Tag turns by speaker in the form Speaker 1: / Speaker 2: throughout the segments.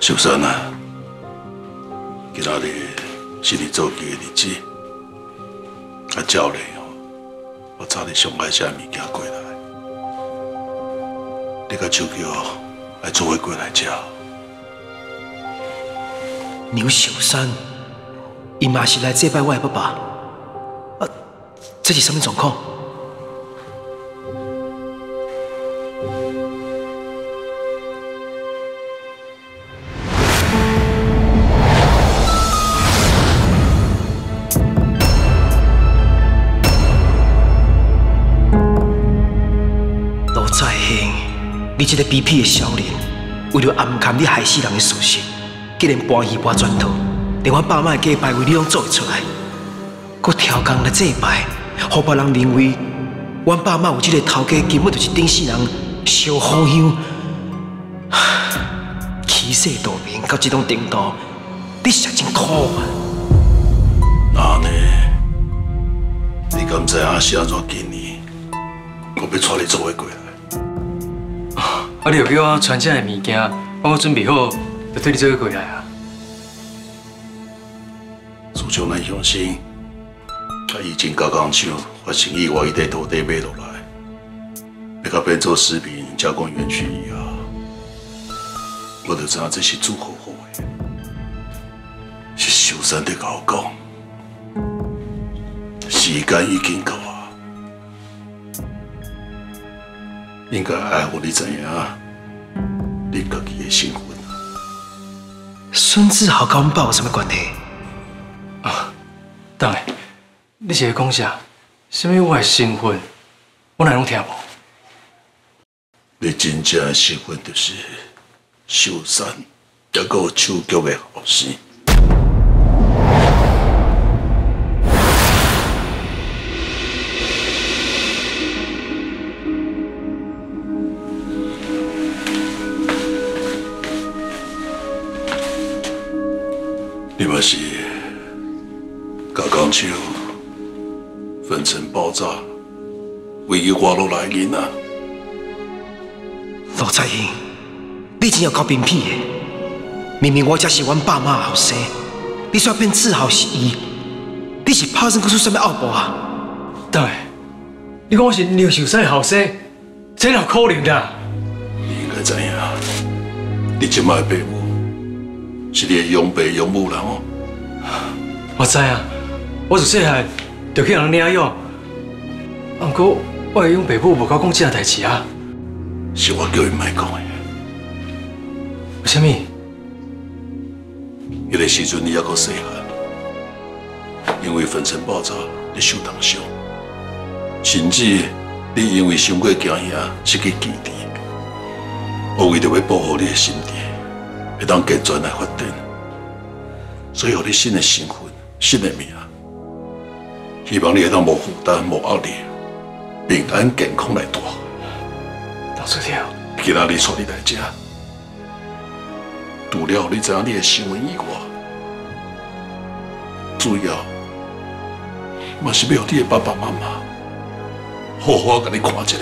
Speaker 1: 小山啊，今仔日是你做记的日子，啊，照例哦，我找你上爱些物件过来，你甲秋秋来做伙过来吃。
Speaker 2: 牛小山，伊嘛是来祭拜我的爸爸，啊，这是什么状况？这个卑鄙的小人，为了暗藏你害死人的事实。竟然搬戏搬砖头，连我爸妈的祭拜为你拢做出来，搁挑工来祭拜，让别人认为我爸妈有这个头家根本就是顶世人烧好香，欺世盗名到这种程度，你是真可啊！
Speaker 1: 那呢？你敢知影是安怎今年我要带你做伙过？
Speaker 3: 啊！你又叫我传这的物件，帮我准备好。就对你做个过来啊！
Speaker 1: 自从咱相信，他已经甲工厂发生意外，一块土地买落来，要甲变做食品加工园区以后，我就知影这是做好好的，是秀山在甲我讲，时间已经到应该爱护你知影，你家己的身份。
Speaker 2: 孙志豪跟我们爸有什么关系？
Speaker 3: 啊，当然，你是在讲啥？什么我的身份？我哪拢听无？
Speaker 1: 你真正的身份就是秀山，一个手脚的后生。嘛是甲钢厂粉尘爆炸，唯一活落来人啊！
Speaker 2: 罗彩英，你真要搞偏僻的！明明我才是阮爸妈后生，你说变自豪是伊，你是拍算搞出什么恶博啊？
Speaker 3: 对，你讲我是刘秀山后生，这哪可能的？
Speaker 1: 你应该知影，你即卖爸母。是你的养爸养母啦哦！
Speaker 3: 我知啊，我自细汉就去人领养，不过我的养爸母无甲讲这样代志啊。
Speaker 1: 是我叫伊莫讲的。
Speaker 3: 为什么？
Speaker 1: 迄个时阵你还阁细汉，因为粉尘爆炸你受重伤，甚至你因为伤过惊吓失去记忆，我为着要保护你的身体。会当健全来发展，所以有你新的身份、新的命，希望你会当无负担、无压力、平安健康来大。
Speaker 3: 老师听，
Speaker 1: 其他你带你来遮，除了你知影你的新闻以外，主要嘛是要你的爸爸妈妈好好甲你看一下。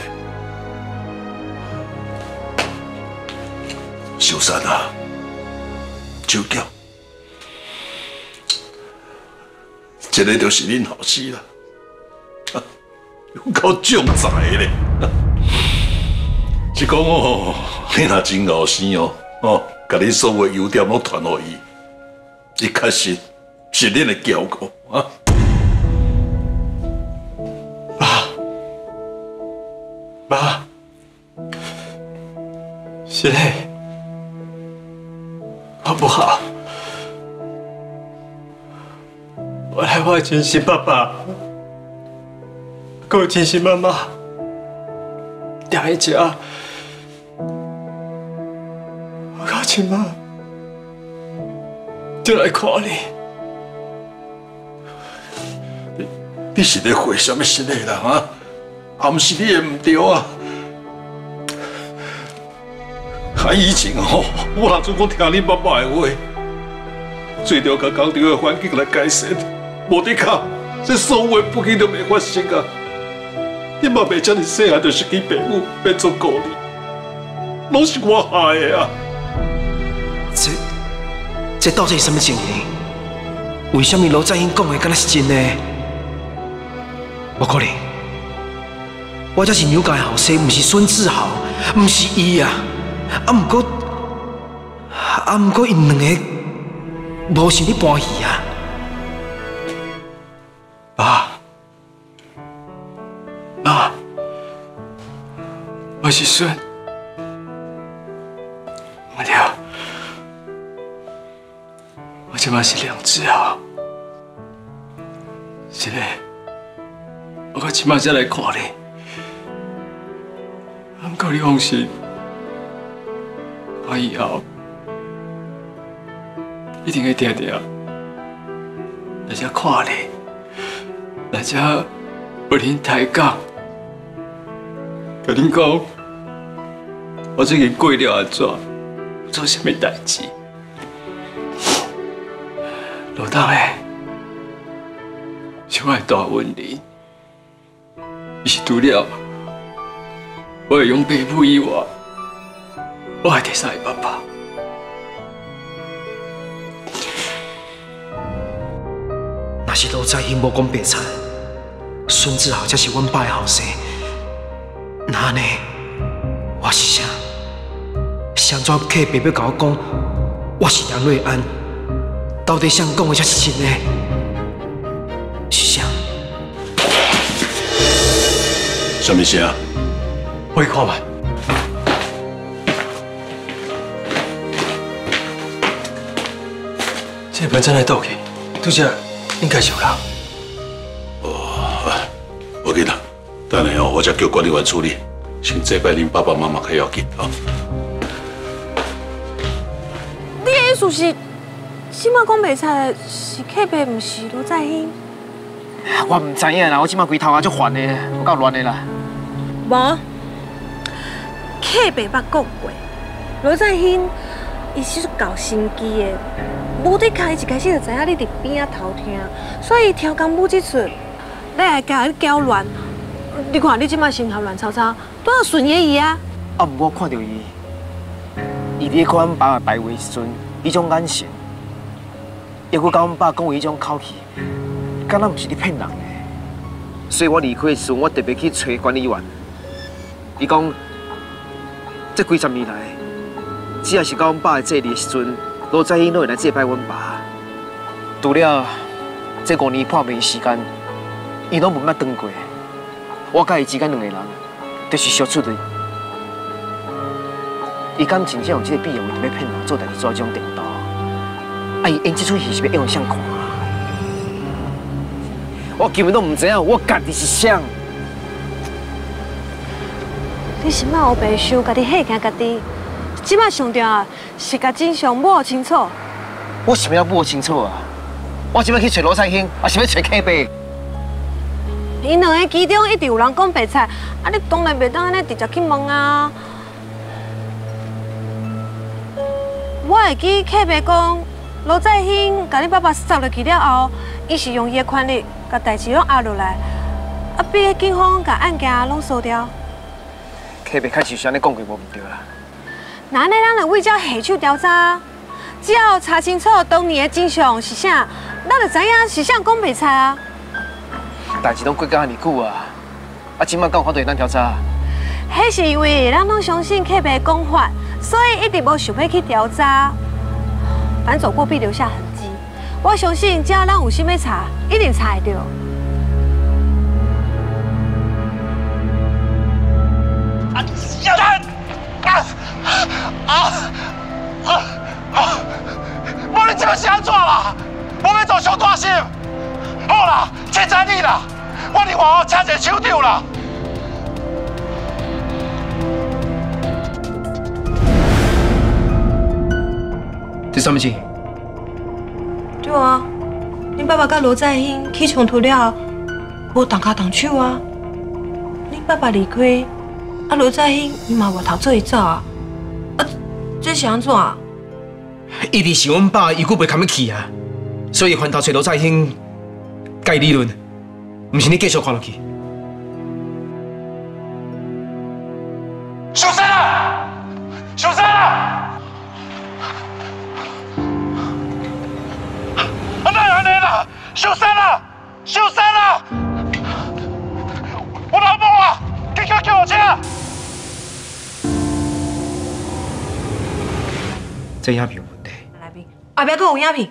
Speaker 1: 小三啊！就叫，这个就是恁后生啦，有够壮才嘞！是讲哦，你若真后生哦，哦，甲你所有优点拢传给伊，伊确实是恁的骄傲啊！
Speaker 3: 爸，爸，是嘞。不好？我来我珍惜爸爸，我珍惜妈妈，第一家，我靠亲妈就来看你。
Speaker 1: 你是在回什么心的人啊？还不是你的不对啊？啊！以前哦，我若总讲听你爸爸的话，最着甲工厂的环境来改善，无得靠，这所有的不幸都未发生啊！你嘛未将你细汉就失去爸母，变做孤儿，拢是我害的啊！
Speaker 2: 这。这到底是什么情形？为什么罗在英讲的敢若是真的？不可能，我才是牛家后生，不是孙志豪，不是伊啊！啊，不过，啊，不过因两个无想你搬戏啊！
Speaker 3: 爸，爸，我是孙，我对，我即马是良知啊，是嘞，我即马才来看你，不过你放心，我以后一定会定定来这看你。大家不恁抬杠，跟恁讲，我最近过了安怎，做什么代志？老大诶，是我大温妮，伊是除了我会用爸母以外，我还第三个爸爸。
Speaker 2: 那是罗在英无讲白菜，孙志豪才是阮爸的后生。那呢？我是啥？上怎客爸要甲我讲，我是梁瑞安？到底谁讲的才是真的？是啥？
Speaker 1: 什么声？
Speaker 3: 我去看嘛。这本真来倒去，拄则应该是有人。
Speaker 1: 哦，我记得，等下哦，我再叫管理员处理，先这摆恁爸爸妈妈较要紧哦。
Speaker 4: 你的意思是，即马讲袂出的是客白，毋是罗在兴？
Speaker 2: 我唔知影啦，我即马规头啊足烦的，有够乱的啦。
Speaker 4: 无，客白捌讲过，罗在兴伊是搞心机的，无得开一开始就知影你伫边仔偷听，所以挑工母即出，你来甲你搅乱。你看你即马心头乱糟糟，都要顺爷伊啊！
Speaker 2: 啊，毋过看到伊，伊伫看阮爸的排位时阵，伊种眼神，又佮甲阮爸讲话迄种口气，敢若毋是咧骗人的。所以我离开的时阵，我特别去找管理员，伊讲，这几十年来，只要是到阮爸的这里的时阵，罗在英都会来祭拜阮爸。除了这五年破灭时间，伊拢无捌转过。我甲伊之间两个人，就是相处的。伊敢真正有这个必要，为着要骗人做代志做这种程度？啊，伊演这出戏是要用谁看？我根本都唔知影，我家己是谁。
Speaker 4: 你是莫黑白想，家己吓惊家己。即摆上重要是甲真相摸清楚。
Speaker 2: 我想要摸清楚啊！我想要去找罗彩兴，也想要找客爸。
Speaker 4: 因两个其中一直有人讲白菜，啊，你当然袂当安尼直接去问啊。我会记客爸讲，罗在兴甲你爸爸杀落去了后，伊是用伊的权力，甲代志拢压落来，啊，逼警方甲案件拢收掉。
Speaker 2: 客爸确实是安尼讲过，无毋对啦。
Speaker 4: 那安尼咱来为这下手调查，只要查清楚当年的真相是啥，咱就知影是啥讲白菜啊。
Speaker 2: 代志拢过到遐尼久啊，啊，今麦刚好对咱调查。
Speaker 4: 迄是因为咱拢相信客白讲法，所以一直无想要去调查。反走过必留下痕迹，我相信只要咱有心要查，一定查得到。
Speaker 5: 啦，凊彩你啦，我另外我请一个手长啦。
Speaker 2: 这什么事？
Speaker 4: 对啊，你爸爸甲罗在兴起冲突了，无动脚动手啊。你爸爸离开，啊罗在兴伊嘛外头做伊走啊。啊，这是安怎？
Speaker 2: 一定是阮爸，伊久袂堪要去啊，所以反头找罗在兴，该利润，唔是你继续看落去。
Speaker 5: 受伤了！受伤了！
Speaker 2: 阿奶阿奶啦！受
Speaker 4: 伤了！受伤了！我老婆
Speaker 5: 啊，急救救护车！真
Speaker 2: 有病不对，阿阿边个有？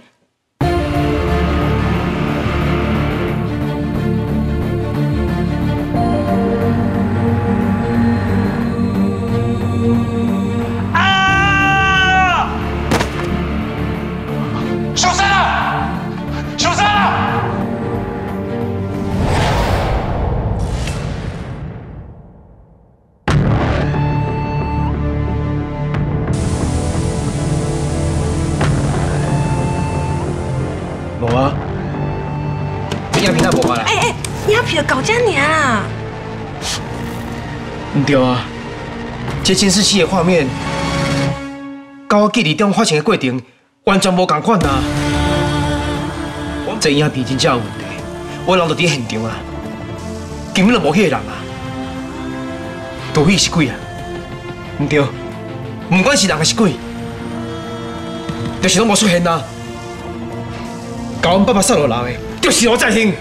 Speaker 2: 影片哪无啊啦？
Speaker 4: 哎哎，影片就搞这尔啊。
Speaker 2: 唔对啊，这监视器的画面，甲我记忆中发生的过程完全无同款啊！这影片真正有问题，我人就伫现场啊，根本就无迄个人啊，除非是鬼啊！唔对，唔管是人还是鬼，就是拢无出现啊！甲阮爸爸杀落楼的，就是罗在兴。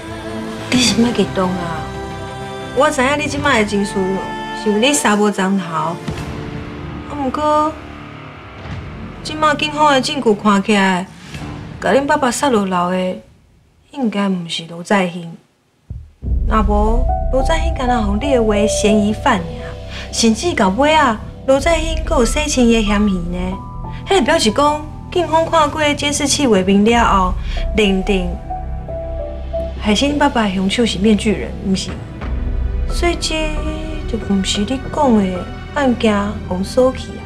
Speaker 4: 你是咩激动啊？我知影你即摆的情绪是有你杀无章头，啊，毋过即摆警方的证据看起来，甲恁爸爸杀落楼的应该毋是罗在兴，若无罗在兴敢若互列为嫌疑犯尔，甚至到尾啊，罗在兴阁有洗钱的嫌疑呢。迄表示讲，警方看过监视器画面了后，认定害死恁爸爸的凶手是面具人，毋是？所以这就不是你讲的案件红锁去啊。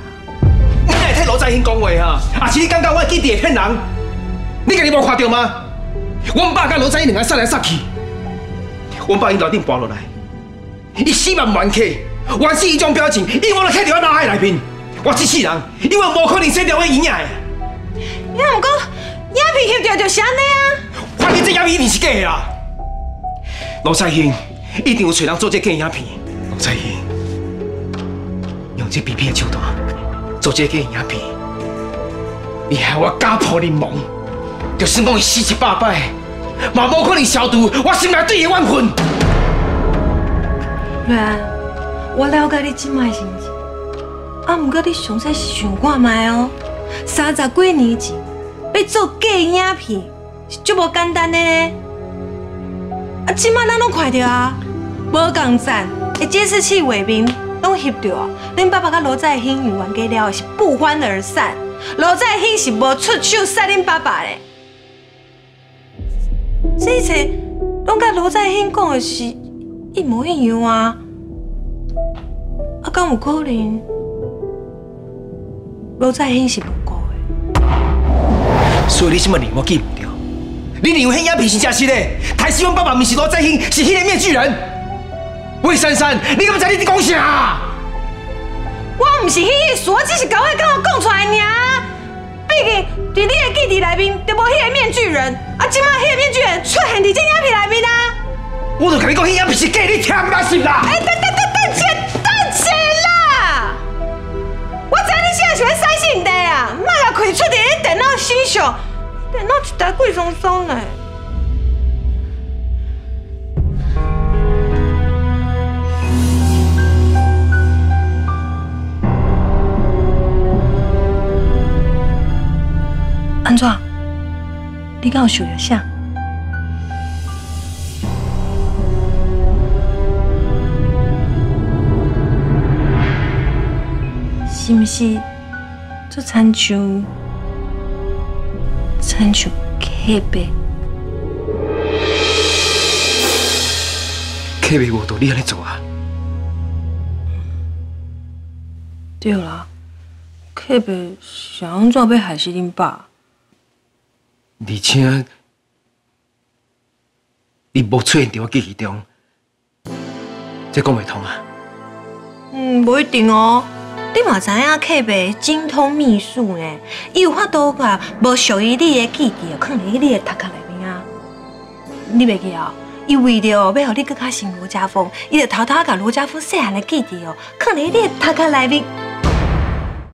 Speaker 2: 你哪会替罗在兴讲话啊？啊是你感觉我的记者会骗人？你家己无看到吗？阮爸甲罗在兴两个杀来杀去，阮爸因楼顶搬落来，伊死嘛唔愿客，原是伊种表情，伊我就刻伫我脑海内面。我这世人，因为无可能洗掉我影的。
Speaker 4: 你若毋讲影片翕到就是安尼啊？
Speaker 2: 反正这影片一定是假的啦。罗在兴一定有找人做这假影片。罗在兴用这比片的手段做这假影片，你害我家破人亡，就算讲伊死一百摆，嘛无可能消除我心内对伊的怨恨。
Speaker 4: 瑞安，我了解你即摆的心情，啊，毋过你详细想看卖哦。三十几年前要做假影片是足无简单的呢。啊，即摆咱拢看到啊，无共站的监视器画面拢翕到啊。恁爸爸甲罗在兴用完假了是不欢而散，罗在兴是无出手杀恁爸爸的。这一切拢甲罗在兴讲的是一模一样啊！啊，敢有可能罗在兴是无辜的？
Speaker 2: 所以你什么你我记？你认为迄影片是真实的？台希望爸爸不是罗振兴，是迄个面具人。魏珊珊，你敢不知你在讲啥？
Speaker 4: 我毋是迄意思，我只是甲我讲话讲出来尔。毕竟在你的记忆内面，就无迄个面具人，啊，即摆迄个面具人出现伫这影片内面啊！
Speaker 2: 我就跟你讲，迄影片是假，你听唔捌是啦？
Speaker 4: 哎，等等等等一下，等一下啦！我知影你现在是要使信地啊，莫甲开出伫你电脑身上，电脑一台贵松松的。安怎？你敢有想着啥？是毋是做亲像亲像客白？
Speaker 2: 客袂无道理安尼做啊？
Speaker 4: 对啦，客白想安怎要害死恁爸？
Speaker 2: 而且你无出现伫我记忆中，这讲袂通啊！
Speaker 4: 嗯，无一定哦。你嘛知影客白精通秘术呢，伊有法度把无属于你的记忆放伫你的头壳内面啊。你袂记哦？伊为着要互你更较像罗家峰，伊就偷偷甲罗家峰细汉的记忆哦，放伫你的头壳内面。